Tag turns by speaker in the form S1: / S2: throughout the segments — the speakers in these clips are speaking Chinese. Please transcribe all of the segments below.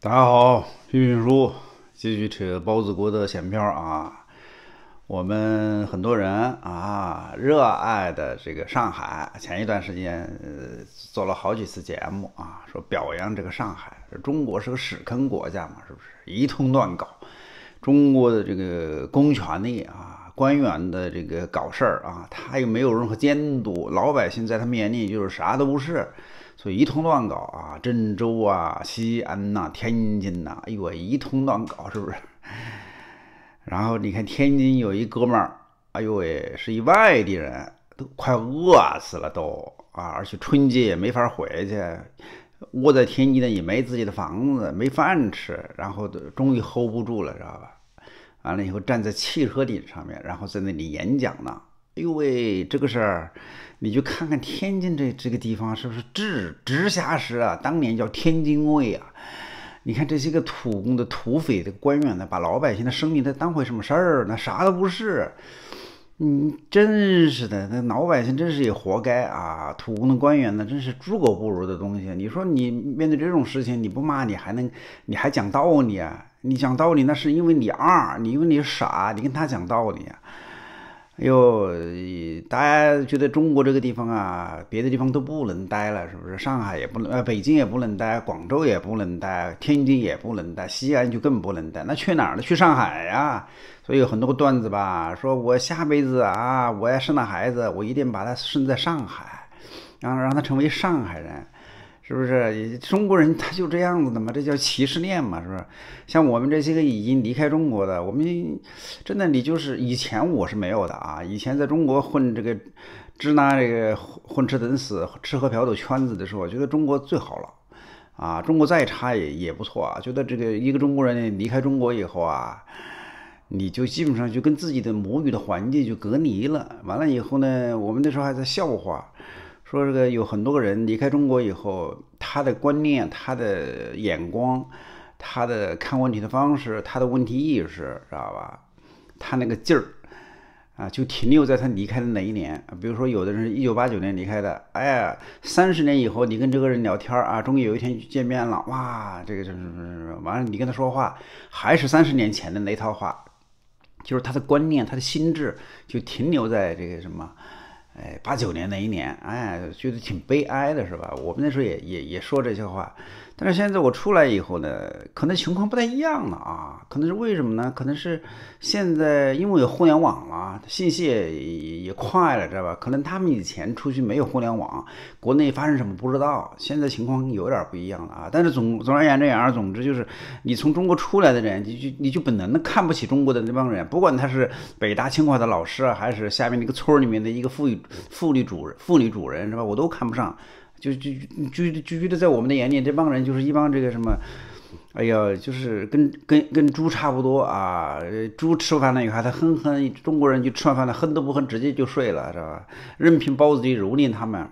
S1: 大家好，批评叔继续扯包子国的闲篇啊。我们很多人啊热爱的这个上海，前一段时间呃做了好几次节目啊，说表扬这个上海，中国是个屎坑国家嘛，是不是？一通乱搞，中国的这个公权力啊，官员的这个搞事儿啊，他又没有任何监督，老百姓在他们眼里就是啥都不是。所以一通乱搞啊，郑州啊、西安呐、天津呐，哎呦，一通乱搞，是不是？然后你看天津有一哥们儿，哎呦喂，是一外地人，都快饿死了都啊，而且春节也没法回去，窝在天津的也没自己的房子，没饭吃，然后终于 hold 不住了，知道吧？完了以后站在汽车顶上面，然后在那里演讲呢。哎呦喂，这个事儿，你就看看天津这这个地方是不是直直辖市啊？当年叫天津卫啊！你看这些个土工的土匪的官员呢，把老百姓的生命他当回什么事儿？那啥都不是。嗯，真是的，那老百姓真是也活该啊！土工的官员呢，真是猪狗不如的东西。你说你面对这种事情，你不骂你还能，你还讲道理啊？你讲道理那是因为你二，你因为你傻，你跟他讲道理啊？哎呦，大家觉得中国这个地方啊，别的地方都不能待了，是不是？上海也不能，呃，北京也不能待，广州也不能待，天津也不能待，西安就更不能待。那去哪儿呢？去上海呀！所以有很多个段子吧，说我下辈子啊，我要生了孩子，我一定把他生在上海，然后让他成为上海人。是不是中国人他就这样子的嘛？这叫歧视链嘛？是不是？像我们这些个已经离开中国的，我们真的你就是以前我是没有的啊。以前在中国混这个支那这个混吃等死、吃喝嫖赌圈子的时候，我觉得中国最好了啊。中国再差也也不错啊。觉得这个一个中国人离开中国以后啊，你就基本上就跟自己的母语的环境就隔离了。完了以后呢，我们那时候还在笑话。说这个有很多个人离开中国以后，他的观念、他的眼光、他的看问题的方式、他的问题意识，知道吧？他那个劲儿啊，就停留在他离开的那一年。比如说，有的人是一九八九年离开的，哎呀，三十年以后，你跟这个人聊天啊，终于有一天见面了，哇，这个就是完了，你跟他说话还是三十年前的那套话，就是他的观念、他的心智就停留在这个什么。哎，八九年那一年，哎，觉得挺悲哀的，是吧？我们那时候也也也说这些话。但是现在我出来以后呢，可能情况不太一样了啊。可能是为什么呢？可能是现在因为有互联网了，信息也也快了，知道吧？可能他们以前出去没有互联网，国内发生什么不知道。现在情况有点不一样了啊。但是总总而言之，言而总之就是，你从中国出来的人，你就你就本能的看不起中国的那帮人，不管他是北大清华的老师啊，还是下面那个村里面的一个妇女妇女主人妇女主人，是吧？我都看不上。就就就就觉得在我们的眼里，这帮人就是一帮这个什么，哎呀，就是跟跟跟猪差不多啊。猪吃饭了以后还哼哼，中国人就吃完饭了哼都不哼，直接就睡了，是吧？任凭包子弟蹂躏他们。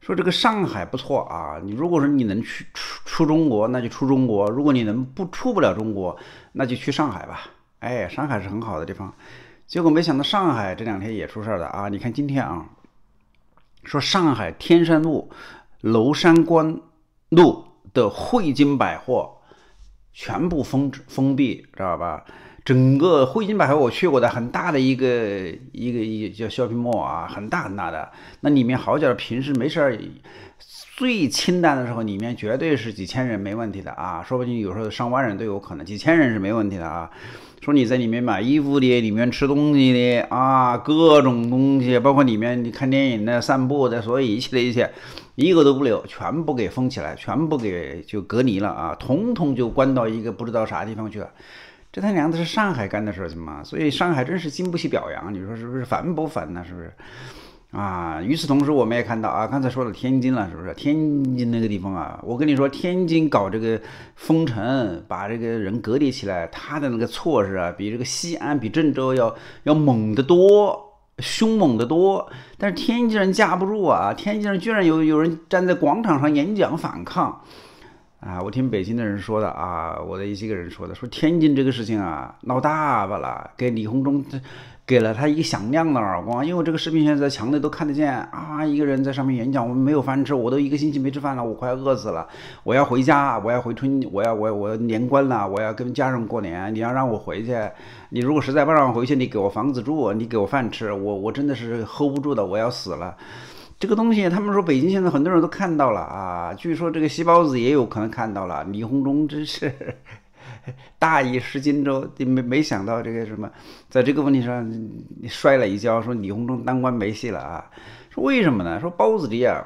S1: 说这个上海不错啊，你如果说你能去出出中国，那就出中国；如果你能不出不了中国，那就去上海吧。哎，上海是很好的地方。结果没想到上海这两天也出事儿了啊！你看今天啊。说上海天山路、娄山关路的汇金百货全部封封闭，知道吧？整个汇金百货我去过的，很大的一个一个一个叫 shopping mall 啊，很大很大的。那里面好点平时没事儿，最清淡的时候，里面绝对是几千人没问题的啊，说不定有时候上万人都有可能，几千人是没问题的啊。说你在里面买衣服的，里面吃东西的啊，各种东西，包括里面你看电影的、散步的，所有一切的一切，一个都不留，全部给封起来，全部给就隔离了啊，统统就关到一个不知道啥地方去了。这他娘的是上海干的事情嘛？所以上海真是经不起表扬，你说是不是？烦不烦呢？是不是？啊，与此同时，我们也看到啊，刚才说了天津了，是不是？天津那个地方啊，我跟你说，天津搞这个封城，把这个人隔离起来，他的那个措施啊，比这个西安、比郑州要要猛得多，凶猛得多。但是天津人架不住啊，天津人居然有有人站在广场上演讲反抗，啊，我听北京的人说的啊，我的一些个人说的，说天津这个事情啊闹大发了，给李鸿忠给了他一个响亮的耳光，因为这个视频现在在墙内都看得见啊，一个人在上面演讲，我们没有饭吃，我都一个星期没吃饭了，我快饿死了，我要回家，我要回春，我要我我年关了，我要跟家人过年，你要让我回去，你如果实在不让我回去，你给我房子住，你给我饭吃，我我真的是 hold 不住的，我要死了。这个东西，他们说北京现在很多人都看到了啊，据说这个西包子也有可能看到了。李鸿忠真是 大意失荆州，没没想到这个什么，在这个问题上摔了一跤，说李鸿忠当官没戏了啊。说为什么呢？说包子弟啊。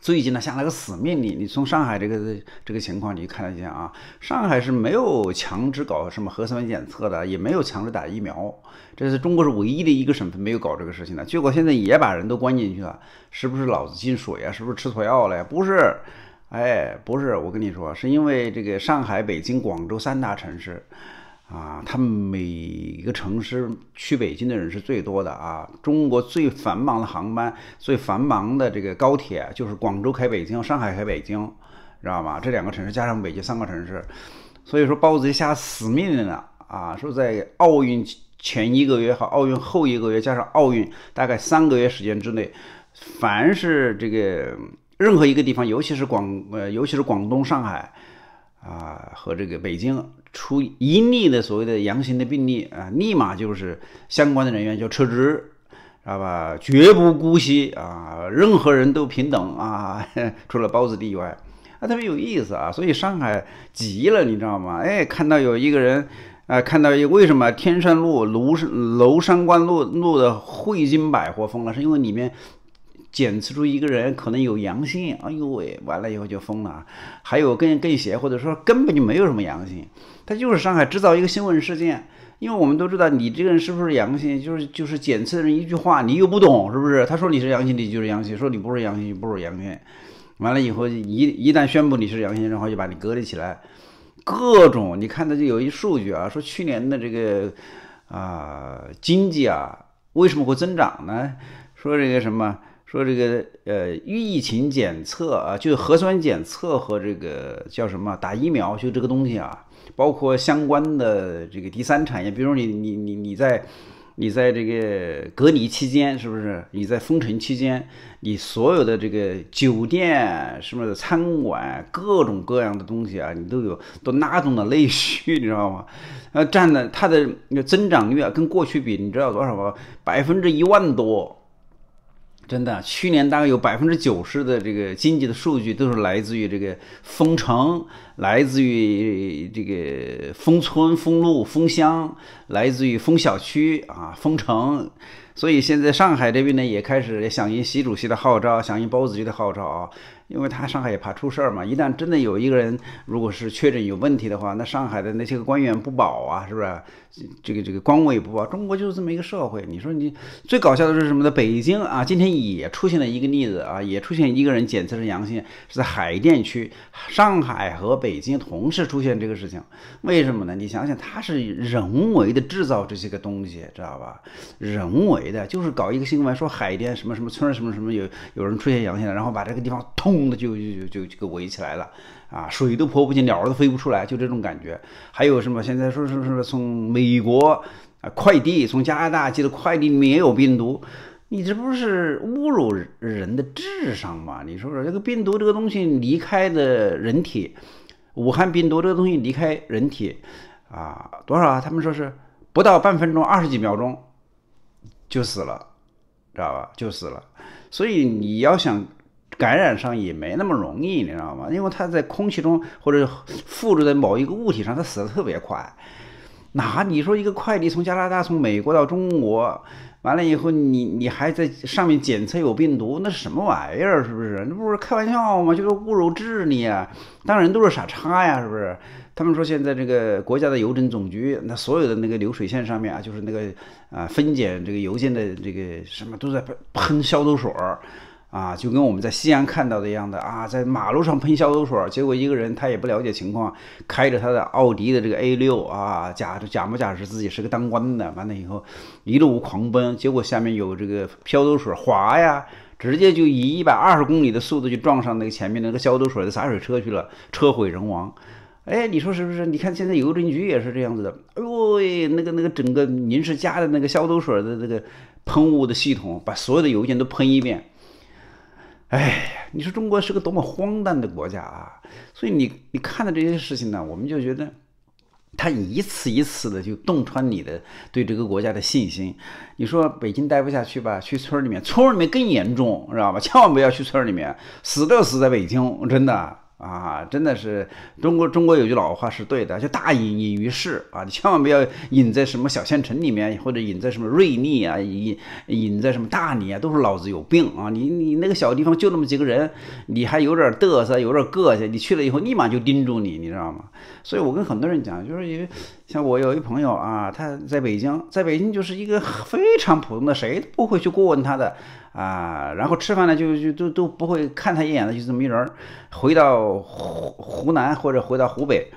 S1: 最近呢下了个死命令，你从上海这个这个情况你看得见啊？上海是没有强制搞什么核酸检测的，也没有强制打疫苗，这是中国是唯一的一个省份没有搞这个事情的。结果现在也把人都关进去了，是不是脑子进水啊？是不是吃错药了呀？不是，哎，不是，我跟你说，是因为这个上海、北京、广州三大城市。啊，他们每一个城市去北京的人是最多的啊。中国最繁忙的航班、最繁忙的这个高铁就是广州开北京、上海开北京，知道吗？这两个城市加上北京三个城市，所以说包子一下死命令了啊，说在奥运前一个月和奥运后一个月加上奥运大概三个月时间之内，凡是这个任何一个地方，尤其是广呃，尤其是广东、上海啊和这个北京。出一例的所谓的阳性的病例啊，立马就是相关的人员就撤职，知道吧？绝不姑息啊，任何人都平等啊，除了包子弟以外，啊，特别有意思啊。所以上海急了，你知道吗？哎，看到有一个人啊，看到一为什么天山路、庐山庐山关路路的汇金百货封了，是因为里面。检测出一个人可能有阳性，哎呦喂，完了以后就疯了。还有更更邪，或者说根本就没有什么阳性，他就是上海制造一个新闻事件。因为我们都知道你这个人是不是阳性，就是就是检测人一句话，你又不懂是不是？他说你是阳性，你就是阳性；说你不是阳性，就不是阳性。完了以后一一旦宣布你是阳性，然后就把你隔离起来。各种你看他就有一数据啊，说去年的这个啊经济啊为什么会增长呢？说这个什么？说这个呃，疫情检测啊，就核酸检测和这个叫什么打疫苗，就这个东西啊，包括相关的这个第三产业，比如你你你你在你在这个隔离期间，是不是？你在封城期间，你所有的这个酒店什么的餐馆，各种各样的东西啊，你都有都拉动了内需，你知道吗？呃，占的它的增长率啊，跟过去比，你知道多少吗？百分之一万多。真的，去年大概有百分之九十的这个经济的数据都是来自于这个封城，来自于这个封村、封路、封乡，来自于封小区啊、封城。所以现在上海这边呢，也开始响应习主席的号召，响应包子局的号召啊。因为他上海也怕出事儿嘛，一旦真的有一个人如果是确诊有问题的话，那上海的那些个官员不保啊，是不是？这个这个官位不保，中国就是这么一个社会。你说你最搞笑的是什么呢？北京啊，今天也出现了一个例子啊，也出现一个人检测是阳性，是在海淀区。上海和北北京同时出现这个事情，为什么呢？你想想，他是人为的制造这些个东西，知道吧？人为的，就是搞一个新闻说海淀什么什么村什么什么有有人出现阳性了，然后把这个地方通。的就就就就给围起来了啊，水都泼不进，鸟儿都飞不出来，就这种感觉。还有什么？现在说说说从美国啊快递，从加拿大寄的快递里也有病毒，你这不是侮辱人的智商吗？你说说这个病毒这个东西离开的人体，武汉病毒这个东西离开人体啊多少啊？他们说是不到半分钟，二十几秒钟就死了，知道吧？就死了。所以你要想。感染上也没那么容易，你知道吗？因为它在空气中或者附着在某一个物体上，它死的特别快。那你说一个快递从加拿大从美国到中国，完了以后你你还在上面检测有病毒，那是什么玩意儿？是不是？那不是开玩笑吗？就是侮辱智力啊！当然都是傻叉呀，是不是？他们说现在这个国家的邮政总局，那所有的那个流水线上面啊，就是那个啊分拣这个邮件的这个什么都在喷消毒水儿。啊，就跟我们在西安看到的一样的啊，在马路上喷消毒水，结果一个人他也不了解情况，开着他的奥迪的这个 A 六啊，假假模假式自己是个当官的，完了以后一路狂奔，结果下面有这个消毒水滑呀，直接就以一百二十公里的速度就撞上那个前面那个消毒水的洒水车去了，车毁人亡。哎，你说是不是？你看现在邮政局也是这样子的。哎呦喂，那个那个整个临时加的那个消毒水的这个喷雾的系统，把所有的邮件都喷一遍。哎，你说中国是个多么荒诞的国家啊！所以你你看到这些事情呢，我们就觉得。他一次一次的就洞穿你的对这个国家的信心。你说北京待不下去吧？去村里面，村里面更严重，知道吧？千万不要去村里面，死都死在北京，真的。啊，真的是中国中国有句老话是对的，就大隐隐于市啊，你千万不要隐在什么小县城里面，或者隐在什么瑞丽啊，隐隐在什么大理啊，都是老子有病啊！你你那个小地方就那么几个人，你还有点嘚瑟，有点个性，你去了以后立马就盯住你，你知道吗？所以我跟很多人讲，就是因为像我有一朋友啊，他在北京，在北京就是一个非常普通的，谁都不会去过问他的。啊，然后吃饭呢，就就都都不会看他一眼的，就这么一人。回到湖湖南或者回到湖北，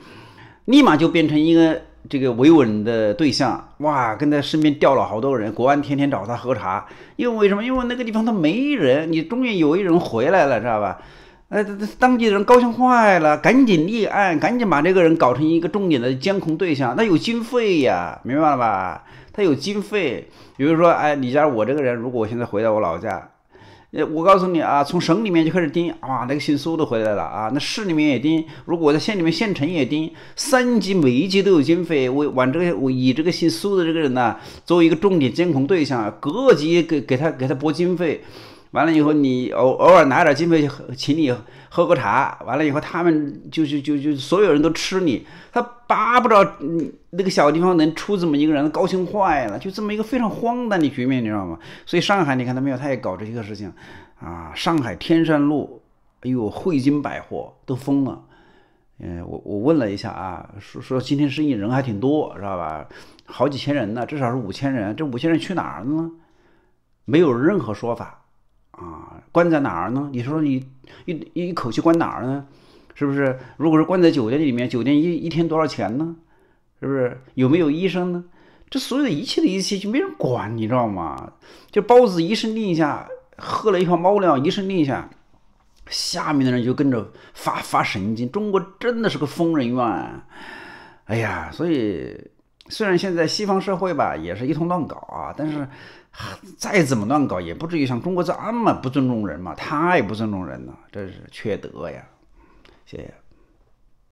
S1: 立马就变成一个这个维稳的对象。哇，跟他身边调了好多人，国安天天找他喝茶。因为为什么？因为那个地方他没人，你终于有一人回来了，知道吧？呃，当地人高兴坏了，赶紧立案，赶紧把这个人搞成一个重点的监控对象。那有经费呀，明白了吧？他有经费。比如说，哎，李佳，我这个人，如果我现在回到我老家，呃，我告诉你啊，从省里面就开始盯，哇，那个姓苏的回来了啊，那市里面也盯，如果我在县里面、县城也盯，三级每一级都有经费，我往这个我以这个姓苏的这个人呢，作为一个重点监控对象，各级给给他给他拨经费。完了以后，你偶偶尔拿点经费请你喝个茶，完了以后他们就就就就所有人都吃你，他巴不着那个小地方能出这么一个人，高兴坏了，就这么一个非常荒诞的局面，你知道吗？所以上海你看到没有，他也搞这些个事情啊。上海天山路，哎呦，汇金百货都封了。嗯，我我问了一下啊，说说今天生意人还挺多，知道吧？好几千人呢，至少是五千人，这五千人去哪儿了呢？没有任何说法。啊，关在哪儿呢？你说你一一口气关哪儿呢？是不是？如果是关在酒店里面，酒店一一天多少钱呢？是不是？有没有医生呢？这所有的一切的一切就没人管，你知道吗？就包子一声令下，喝了一泡猫粮，一声令下，下面的人就跟着发发神经。中国真的是个疯人院，哎呀，所以。虽然现在西方社会吧也是一通乱搞啊，但是 再怎么乱搞也不至于像中国这么不尊重人嘛，太不尊重人了，真是缺德呀！谢谢。